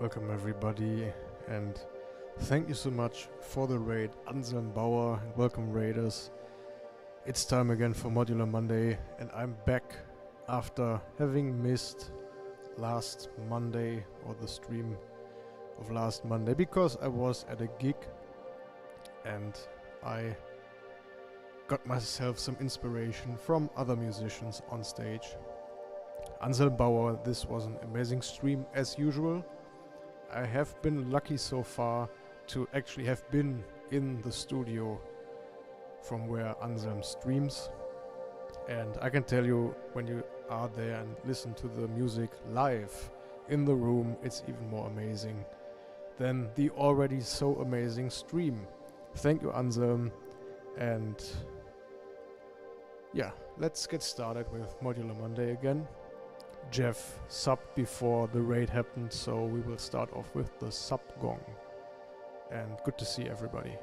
Welcome everybody and thank you so much for the raid Anselm Bauer and welcome raiders. It's time again for Modular Monday and I'm back after having missed last Monday or the stream of last Monday because I was at a gig and I got myself some inspiration from other musicians on stage. Anselm Bauer, this was an amazing stream as usual. I have been lucky so far to actually have been in the studio from where Anselm streams. And I can tell you, when you are there and listen to the music live in the room, it's even more amazing than the already so amazing stream. Thank you, Anselm. And yeah, let's get started with Modular Monday again. Jeff sub before the raid happened, so we will start off with the sub gong. And good to see everybody.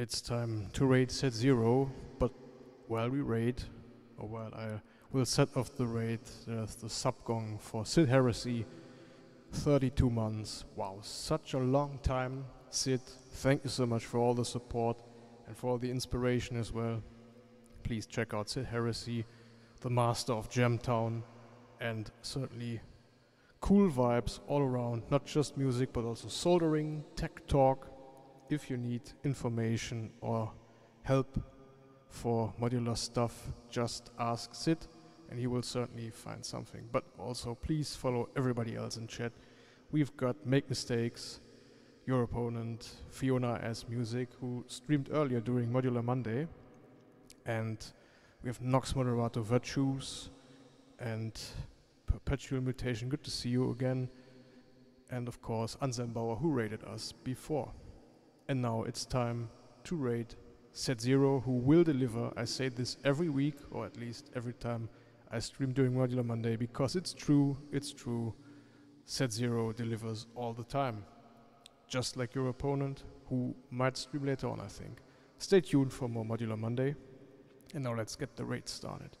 It's time to raid set zero, but while we raid, or while I will set off the raid, there's the subgong for Sid Heresy. 32 months. Wow, such a long time, Sid. Thank you so much for all the support and for all the inspiration as well. Please check out Sid Heresy, the master of Jamtown, and certainly cool vibes all around, not just music but also soldering, tech talk. If you need information or help for modular stuff, just ask Sid and he will certainly find something. But also, please follow everybody else in chat. We've got Make Mistakes, your opponent, Fiona as Music, who streamed earlier during Modular Monday. And we have Nox Moderato Virtues and Perpetual Mutation. Good to see you again. And of course, Anselm Bauer, who raided us before. And now it's time to raid Set Zero, who will deliver. I say this every week, or at least every time I stream during Modular Monday, because it's true, it's true. Set Zero delivers all the time. Just like your opponent, who might stream later on, I think. Stay tuned for more Modular Monday. And now let's get the raid started.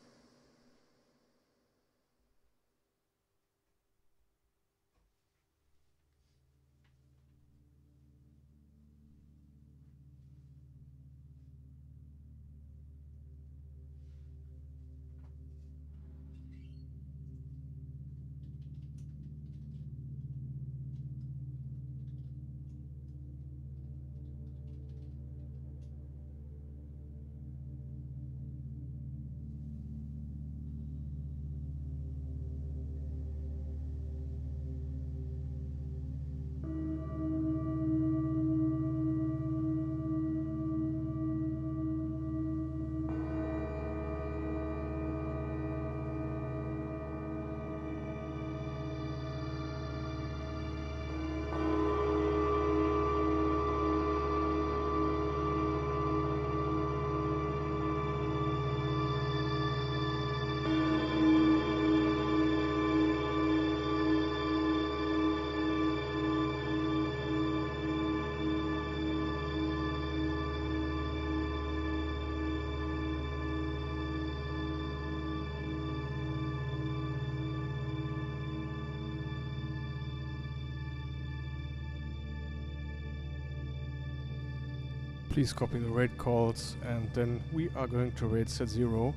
Please copy the raid calls and then we are going to raid set zero.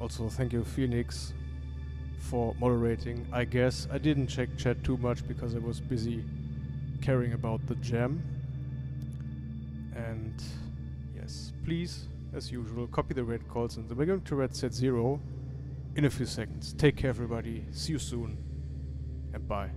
Also, thank you, Phoenix, for moderating. I guess I didn't check chat too much because I was busy caring about the jam. And yes, please, as usual, copy the raid calls and then we're going to raid set zero in a few seconds. Take care, everybody. See you soon and bye.